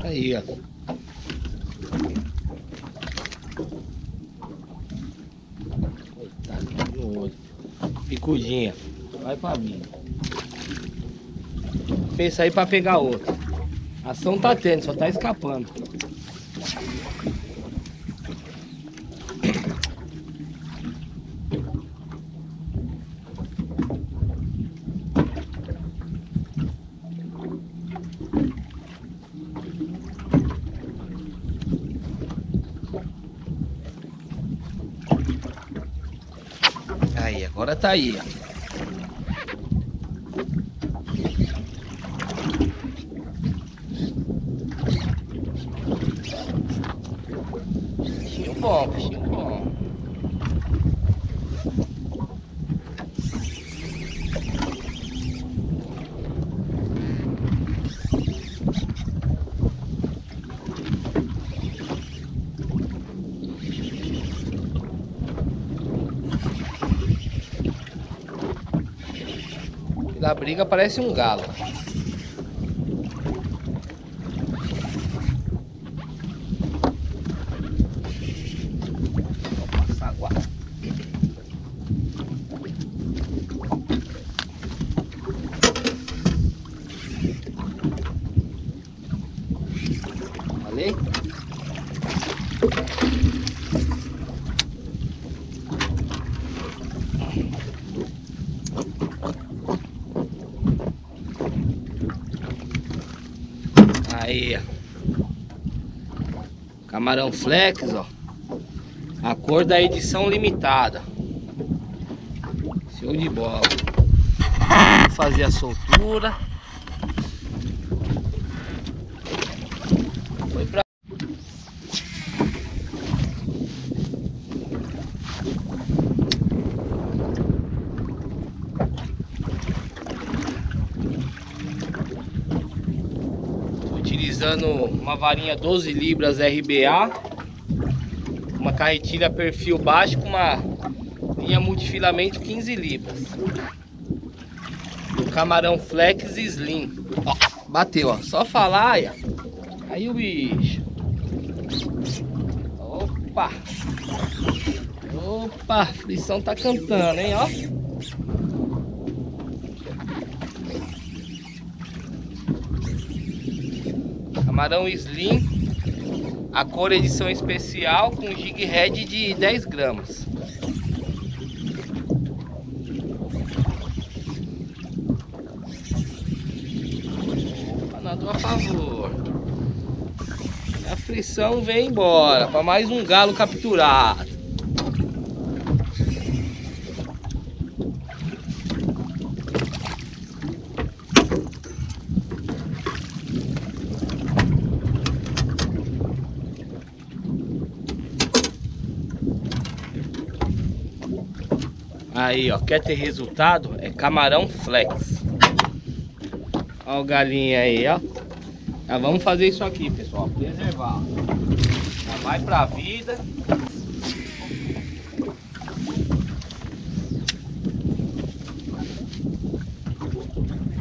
Aí, ó. Coitado do olho. Picudinha. Vai pra mim. Pensa aí pra pegar outro. A ação tá tendo, só tá escapando. Aí, agora tá aí, ó. Peixinho bom, peixinho bom. Da briga parece um galo. Vou passar agora. Falei? Aí, ó. Camarão flex, ó. A cor da edição limitada. Show de bola. Vou fazer a soltura. Foi pra... Tô utilizando uma varinha 12 libras RBA uma carretilha perfil baixo com uma linha multifilamento 15 libras. O camarão flex slim. Ó, bateu, ó. Só falar, aí. Aí o bicho. Opa! Opa, a frição tá cantando, hein, ó. Camarão slim a cor edição especial com jig head de 10 gramas. Nadou a favor. A frição vem embora para mais um galo capturado. Aí, ó, quer ter resultado? É camarão flex. Ó o galinho aí, ó. Já vamos fazer isso aqui, pessoal, preservar. Já vai pra vida.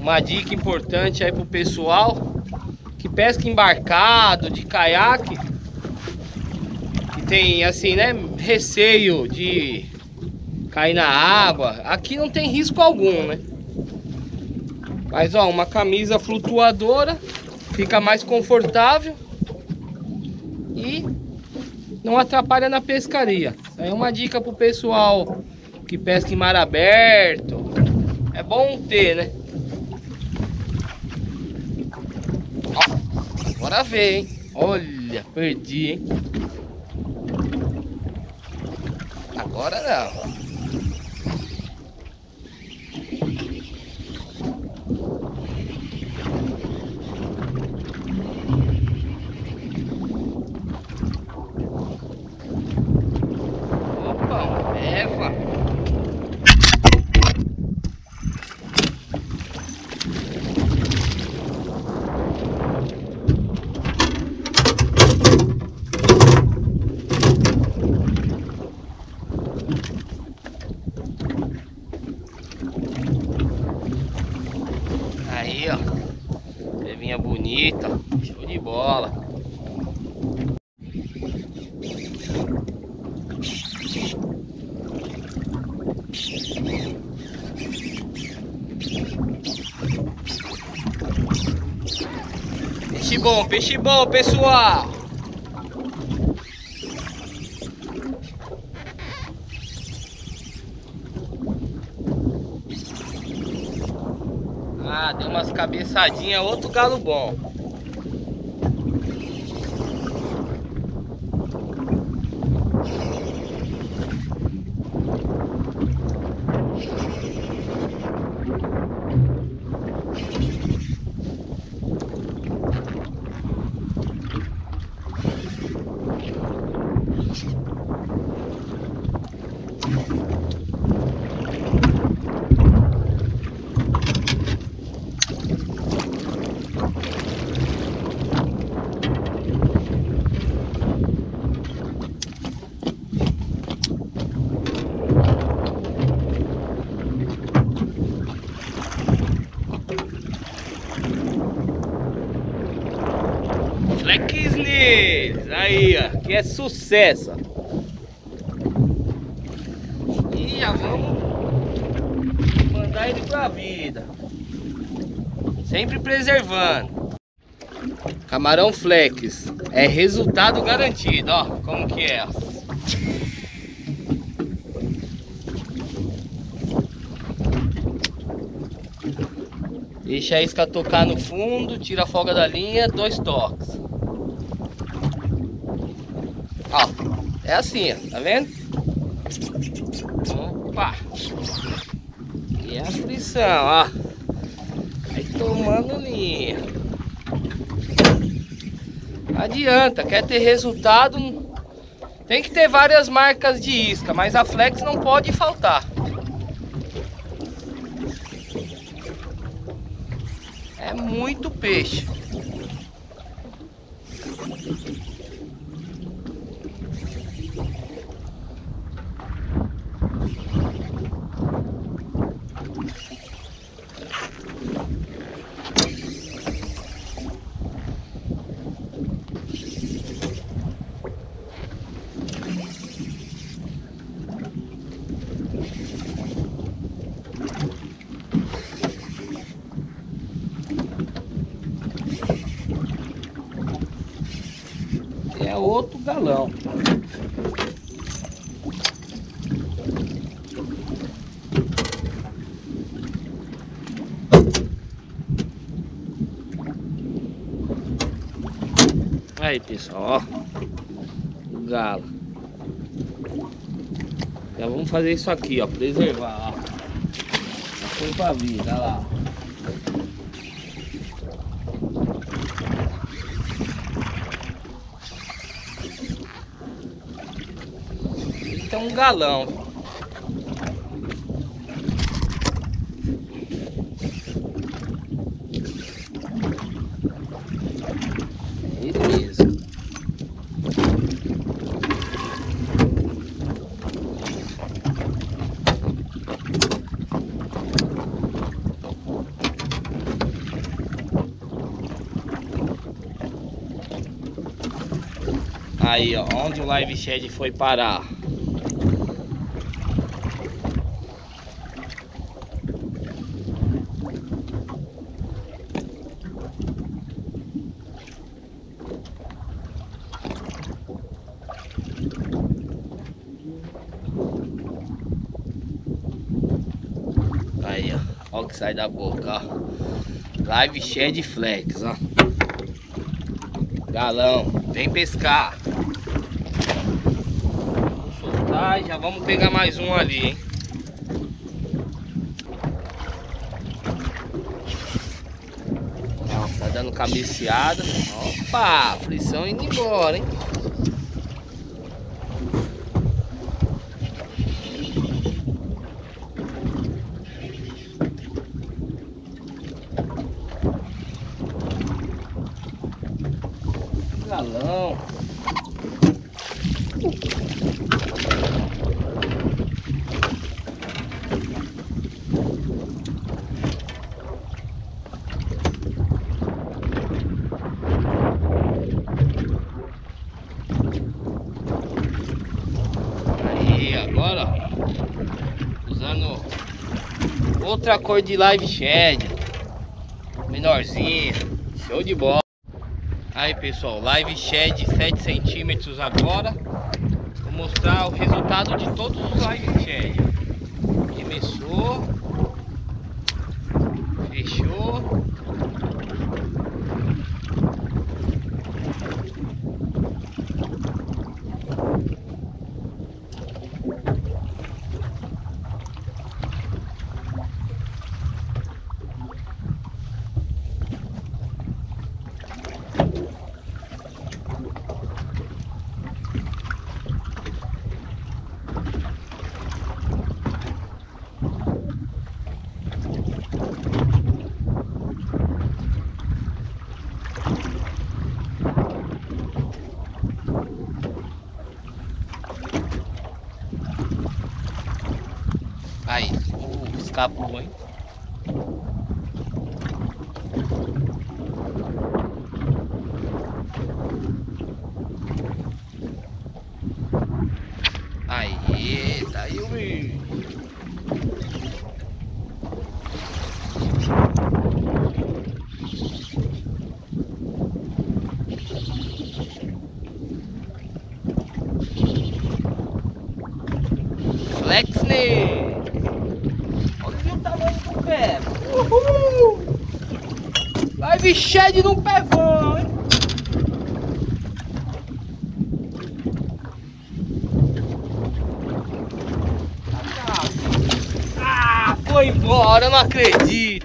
Uma dica importante aí pro pessoal que pesca embarcado, de caiaque, que tem assim, né, receio de cair na água. Aqui não tem risco algum, né? Mas ó, uma camisa flutuadora fica mais confortável e não atrapalha na pescaria. É uma dica pro pessoal que pesca em mar aberto. É bom ter, né? Ó, agora vê, hein? Olha, perdi, hein? Agora não. Opa, um Eva. Aí, bonita. Show de bola. Peixe bom, peixe bom, pessoal. Deu umas cabeçadinhas, outro galo bom. Aí ó, que é sucesso. E já vamos mandar ele pra vida. Sempre preservando. Camarão flex é resultado garantido, ó, como que é. Deixa a isca tocar no fundo, tira a folga da linha, dois toques. Ó, é assim, ó, tá vendo? Opa! E a frição, ó. Aí tomando linha. Adianta, quer ter resultado, tem que ter várias marcas de isca, mas a flex não pode faltar. É muito peixe. É outro galão. Aí pessoal, ó, o galo. Já vamos fazer isso aqui, ó, preservar, ó. Foi pra vida, olha lá. Então um galão. Beleza. Aí, ó, onde o live chat foi parar? Aí, ó. Ó o que sai da boca, ó. Live Shed Flex, ó. Galão, vem pescar. Vamos soltar e já vamos pegar mais um ali, hein. Ó, tá dando cabeceada. Opa, frição indo embora, hein. galão. Aí, agora usando outra cor de live shed menorzinha show de bola Aí pessoal, live shed 7 centímetros agora. Vou mostrar o resultado de todos os live shed. Começou. Fechou. Aí, uh, escapou, hein? Aí, tá aí o bicho. Flexney! Olha o tamanho do pé! Uhul! Shed num pé bom, hein? Ah, foi embora, eu não acredito!